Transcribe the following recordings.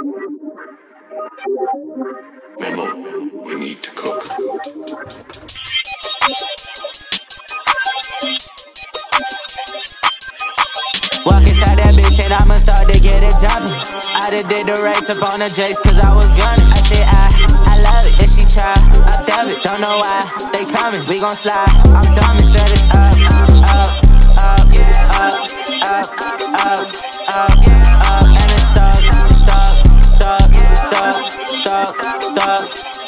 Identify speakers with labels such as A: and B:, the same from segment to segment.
A: Memo, we need to cook.
B: Walk inside that bitch and I'ma start to get it jumping. I done did the race up on the Jakes cause I was gunning. I said I, I love it if she try. I dub it, don't know why. They coming, we gon' slide. I'm dumb and set it up, uh, up, uh, up,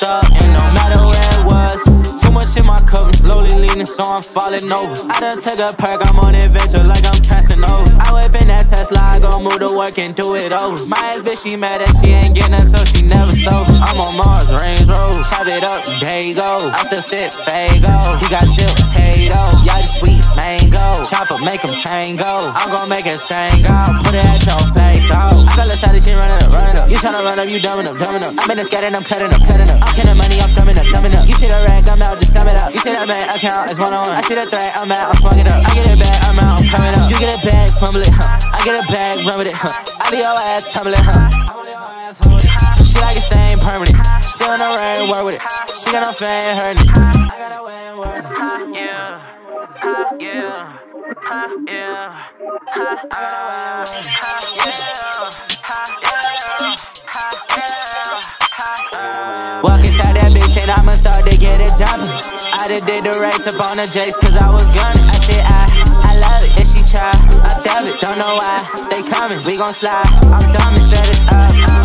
B: stuck, and no matter where it was, too much in my cup, I'm slowly leaning, so I'm falling over. I done took a perk, I'm on adventure like I'm Casanova. I whip in that Tesla, I gon' move to work and do it over. My ass bitch, she mad that she ain't getting none, so she never sober. I'm on Mars, Range Road, chop it up, there you go. I still sit, Fago. He got silk potato, y'all just sweet mango. Chopper, make him tango. I'm gon' make it sing, go. Put it I got she running up, running up. You tryna run up, you dumbing up, dumbing up. I'm in the scatting, I'm cutting up, cutting up. I'm counting money, I'm dumbing up, dumbing up. You see the rack, I'm out, just sum it up. You see that bank account, it's one on one. I see the threat, I'm out, I'm it up. I get it back, I'm out, I'm coming up. You get it back, fumble it, huh? I get it back, run with it, huh? I leave your ass tumbling, huh? She like it staying permanent. Still in the rain, work with it. She got no fan, hurting it. I got a way working. Ha, yeah. Yeah. Yeah. I got a way. Ha, yeah. Start to get it jumping. I done did the race up on the Jakes cause I was gunning. I said I, I love it if she try. I dub it, don't know why. They coming, we gon' slide. I'm dumb and set it